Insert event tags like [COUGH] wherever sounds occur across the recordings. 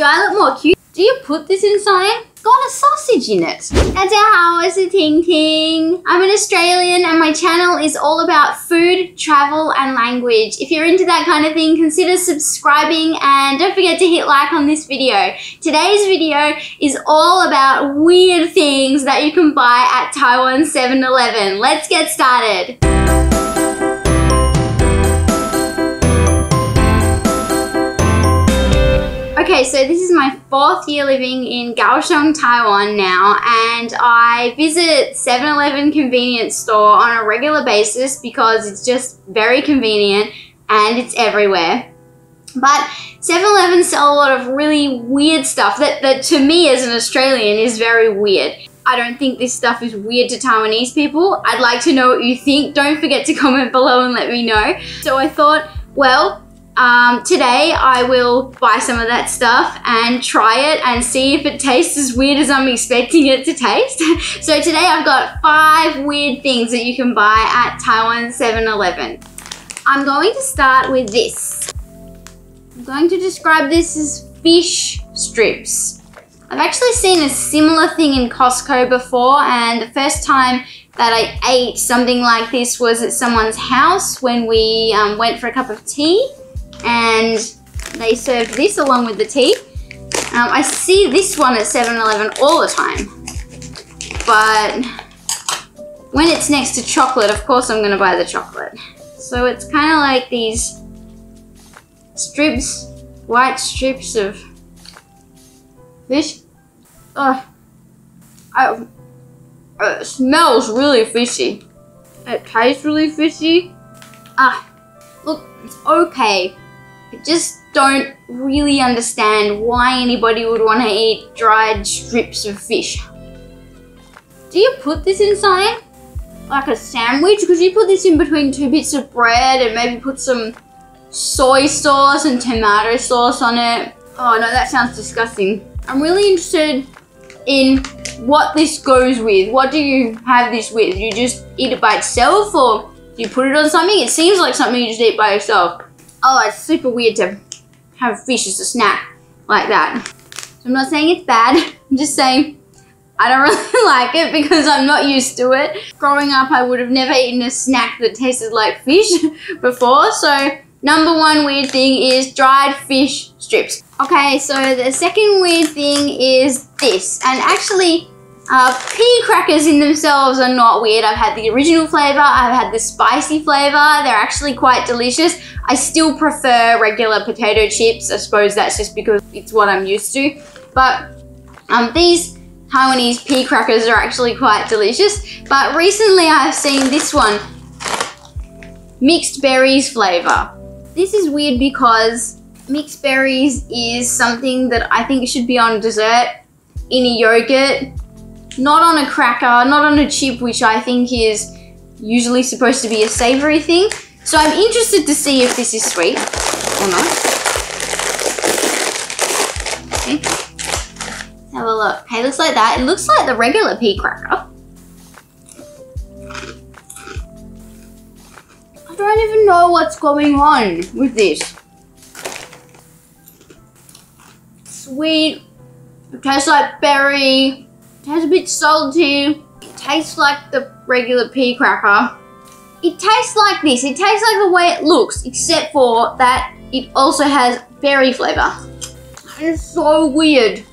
Do I look more cute? Do you put this in something? Got a sausage in it. 大家好，我是婷婷. I'm an Australian and my channel is all about food, travel and language. If you're into that kind of thing, consider subscribing and don't forget to hit like on this video. Today's video is all about weird things that you can buy at Taiwan 7-Eleven. Let's get started. Okay, so this is my fourth year living in Kaohsiung, Taiwan now, and I visit 7-Eleven convenience store on a regular basis because it's just very convenient and it's everywhere. But 7-Eleven sell a lot of really weird stuff that, that to me as an Australian is very weird. I don't think this stuff is weird to Taiwanese people. I'd like to know what you think. Don't forget to [LAUGHS] comment below and let me know. So I thought, well, um, today I will buy some of that stuff and try it and see if it tastes as weird as I'm expecting it to taste. [LAUGHS] so today I've got five weird things that you can buy at Taiwan 7-Eleven. I'm going to start with this. I'm going to describe this as fish strips. I've actually seen a similar thing in Costco before and the first time that I ate something like this was at someone's house when we um, went for a cup of tea and they served this along with the tea. Um, I see this one at 7-Eleven all the time, but when it's next to chocolate, of course I'm gonna buy the chocolate. So it's kind of like these strips, white strips of fish. Oh, it smells really fishy. It tastes really fishy. Ah, look, it's okay. I just don't really understand why anybody would want to eat dried strips of fish. Do you put this in something? Like a sandwich? Because you put this in between two bits of bread and maybe put some soy sauce and tomato sauce on it. Oh no, that sounds disgusting. I'm really interested in what this goes with. What do you have this with? Do You just eat it by itself or do you put it on something? It seems like something you just eat by yourself. Oh, it's super weird to have fish as a snack like that. So I'm not saying it's bad. [LAUGHS] I'm just saying I don't [LAUGHS] really like it because I'm not used to it. Growing up, I would have never eaten a snack that tasted like fish [LAUGHS] before. So number one weird thing is dried fish strips. Okay, so the second weird thing is this. And actually, uh, pea crackers in themselves are not weird. I've had the original flavor, I've had the spicy flavor. They're actually quite delicious. I still prefer regular potato chips. I suppose that's just because it's what I'm used to. But um, these Taiwanese pea crackers are actually quite delicious. But recently I've seen this one, mixed berries flavor. This is weird because mixed berries is something that I think should be on dessert in a yogurt not on a cracker, not on a chip, which I think is usually supposed to be a savory thing. So I'm interested to see if this is sweet or not. Okay. Have a look. Hey, looks like that. It looks like the regular pea cracker. I don't even know what's going on with this. Sweet. It tastes like berry. It has a bit salty. It tastes like the regular pea cracker. It tastes like this. It tastes like the way it looks, except for that it also has berry flavor. It's so weird.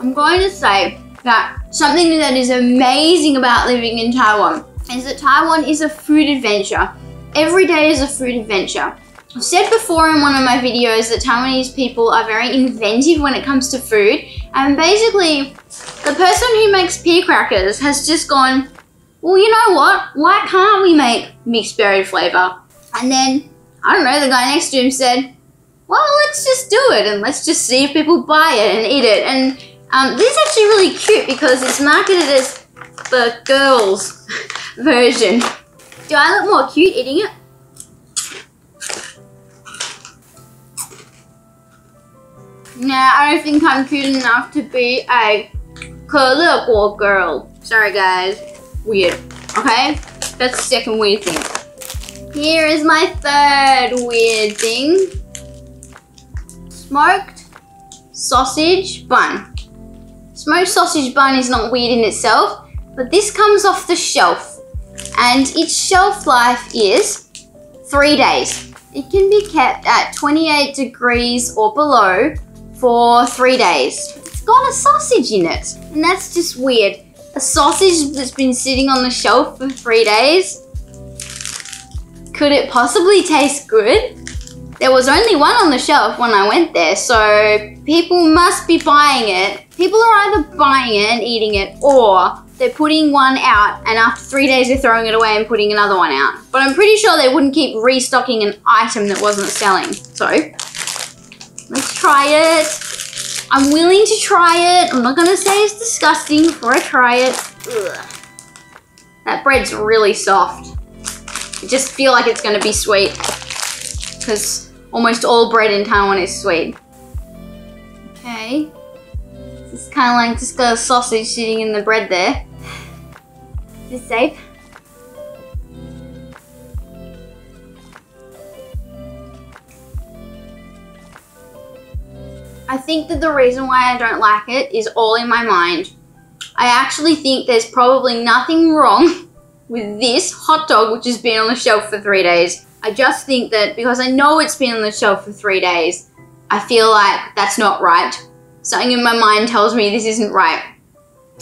I'm going to say that something that is amazing about living in Taiwan is that Taiwan is a food adventure. Every day is a food adventure. I've said before in one of my videos that Taiwanese people are very inventive when it comes to food. And basically, the person who makes pea crackers has just gone, well, you know what? Why can't we make mixed berry flavor? And then, I don't know, the guy next to him said, well, let's just do it and let's just see if people buy it and eat it. And um, this is actually really cute because it's marketed as the girls [LAUGHS] version. Do I look more cute eating it? Nah, I don't think I'm cute enough to be a political girl. Sorry, guys. Weird. Okay? That's the second weird thing. Here is my third weird thing. Smoked sausage bun. Smoked sausage bun is not weird in itself, but this comes off the shelf. And its shelf life is three days. It can be kept at 28 degrees or below for three days. Got a sausage in it, and that's just weird. A sausage that's been sitting on the shelf for three days? Could it possibly taste good? There was only one on the shelf when I went there, so people must be buying it. People are either buying it and eating it, or they're putting one out and after three days they're throwing it away and putting another one out. But I'm pretty sure they wouldn't keep restocking an item that wasn't selling. So, let's try it. I'm willing to try it. I'm not gonna say it's disgusting before I try it. Ugh. That bread's really soft. I just feel like it's gonna be sweet because Almost all bread in Taiwan is sweet. Okay. It's kind of like just got a sausage sitting in the bread there. Is this safe? I think that the reason why I don't like it is all in my mind. I actually think there's probably nothing wrong [LAUGHS] with this hot dog which has been on the shelf for three days. I just think that because I know it's been on the shelf for three days, I feel like that's not right. Something in my mind tells me this isn't right.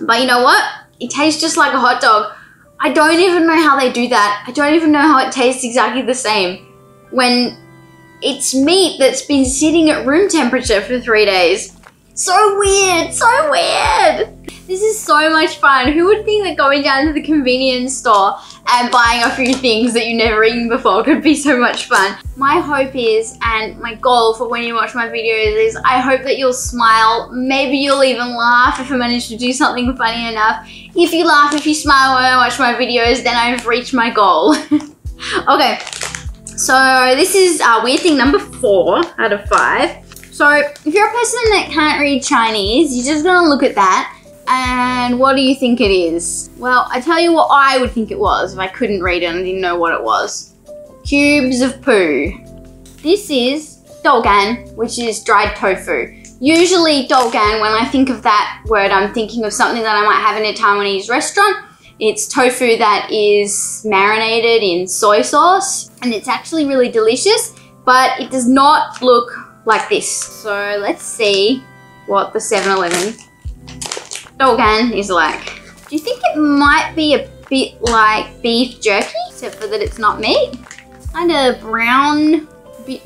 But you know what? It tastes just like a hot dog. I don't even know how they do that. I don't even know how it tastes exactly the same when it's meat that's been sitting at room temperature for three days. So weird, so weird. This is so much fun. Who would think that going down to the convenience store and buying a few things that you never eaten before could be so much fun? My hope is, and my goal for when you watch my videos is, I hope that you'll smile. Maybe you'll even laugh if I manage to do something funny enough. If you laugh, if you smile when I watch my videos, then I've reached my goal. [LAUGHS] okay, so this is uh, weird thing number four out of five. So if you're a person that can't read Chinese, you're just gonna look at that and what do you think it is? Well, I tell you what I would think it was if I couldn't read it and didn't know what it was. Cubes of poo. This is dougan, which is dried tofu. Usually dougan, when I think of that word, I'm thinking of something that I might have in a Taiwanese restaurant. It's tofu that is marinated in soy sauce and it's actually really delicious, but it does not look like this. So let's see what the 7-Eleven Dougan is like. Do you think it might be a bit like beef jerky, except for that it's not meat? Kind of brown, bit,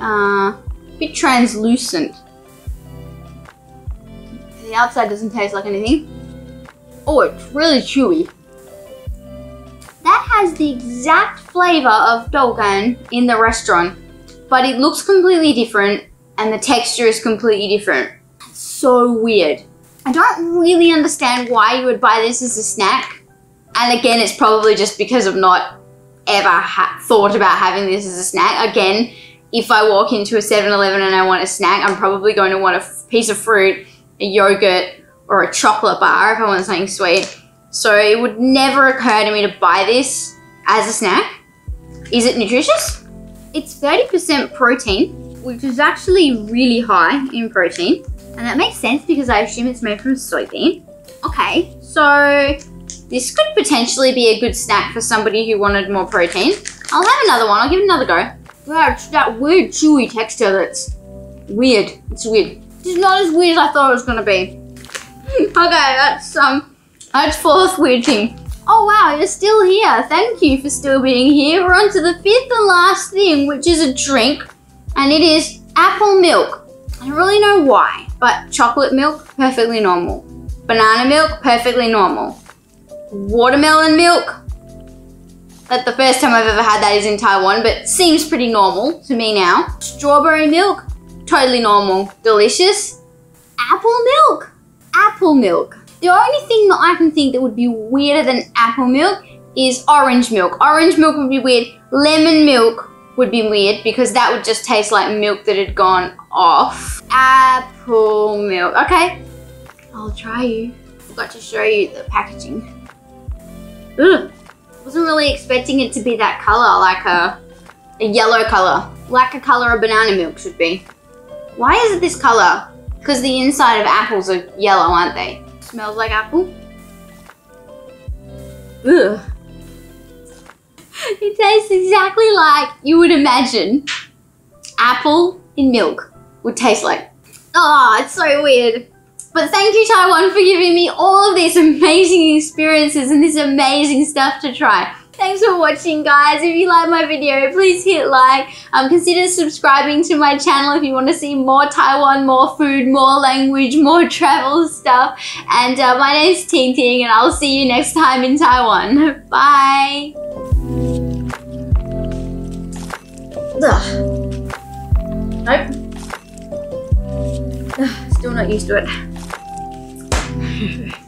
uh, bit translucent. The outside doesn't taste like anything. Oh, it's really chewy. That has the exact flavor of dougan in the restaurant, but it looks completely different and the texture is completely different. It's so weird. I don't really understand why you would buy this as a snack. And again, it's probably just because I've not ever thought about having this as a snack. Again, if I walk into a 7-Eleven and I want a snack, I'm probably going to want a piece of fruit, a yogurt, or a chocolate bar if I want something sweet. So it would never occur to me to buy this as a snack. Is it nutritious? It's 30% protein, which is actually really high in protein. And that makes sense because I assume it's made from soybean. Okay, so this could potentially be a good snack for somebody who wanted more protein. I'll have another one, I'll give it another go. Wow, that weird chewy texture that's weird. It's weird. It's not as weird as I thought it was gonna be. [LAUGHS] okay, that's um that's fourth weird thing. Oh wow, you're still here. Thank you for still being here. We're on to the fifth and last thing, which is a drink, and it is apple milk. I don't really know why, but chocolate milk, perfectly normal. Banana milk, perfectly normal. Watermelon milk, that's the first time I've ever had that is in Taiwan, but seems pretty normal to me now. Strawberry milk, totally normal. Delicious. Apple milk, apple milk. The only thing that I can think that would be weirder than apple milk is orange milk. Orange milk would be weird. Lemon milk would be weird because that would just taste like milk that had gone off. Apple milk. Okay, I'll try you. Forgot to show you the packaging. Ugh. Wasn't really expecting it to be that color, like a, a yellow color. Like a color of banana milk should be. Why is it this color? Because the inside of apples are yellow, aren't they? Smells like apple. Ugh. It tastes exactly like you would imagine apple in milk would taste like. Oh, it's so weird. But thank you, Taiwan, for giving me all of these amazing experiences and this amazing stuff to try. Thanks for watching, guys. If you like my video, please hit like. Um, consider subscribing to my channel if you want to see more Taiwan, more food, more language, more travel stuff. And uh, my name's Ting Ting, and I'll see you next time in Taiwan. [LAUGHS] Bye. Ugh. Nope. Ugh, still not used to it. [LAUGHS]